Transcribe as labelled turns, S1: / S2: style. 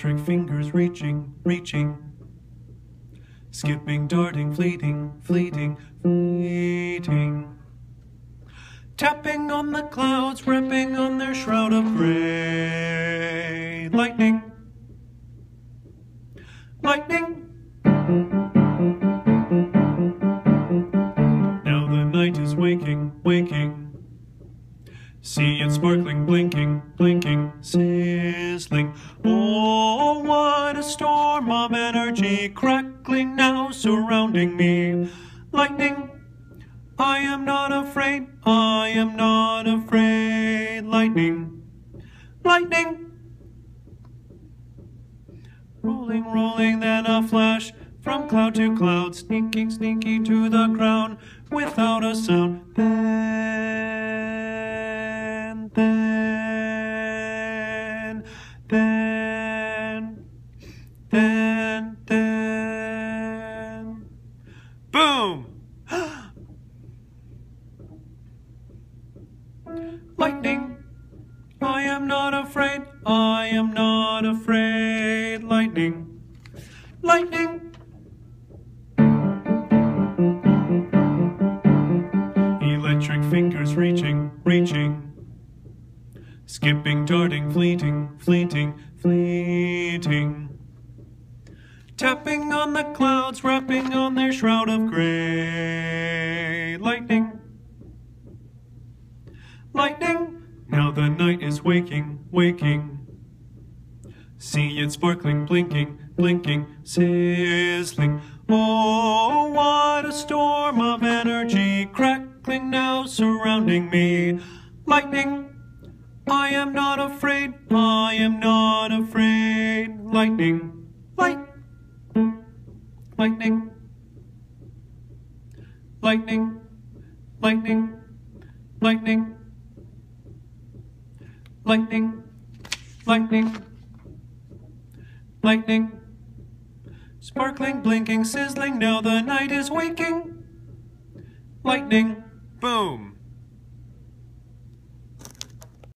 S1: fingers reaching, reaching. Skipping, darting, fleeting, fleeting, fleeting. Tapping on the clouds, rapping on their shroud of gray. Lightning. Lightning. Now the night is waking, waking. See it sparkling, blinking, blinking, sizzling. Oh energy crackling now surrounding me. Lightning, I am not afraid, I am not afraid. Lightning, lightning. Rolling, rolling, then a flash from cloud to cloud, sneaking, sneaking to the ground without a sound. Then, then, then, I am not afraid. Lightning, lightning. Electric fingers reaching, reaching. Skipping, darting, fleeting, fleeting, fleeting. Tapping on the clouds, wrapping on their shroud of gray. Lightning, lightning. The night is waking, waking. See it sparkling, blinking, blinking, sizzling. Oh, what a storm of energy crackling now surrounding me. Lightning, I am not afraid, I am not afraid. Lightning, light, lightning, lightning, lightning, lightning, lightning, lightning, lightning. Sparkling, blinking, sizzling, now the night is waking. Lightning, boom.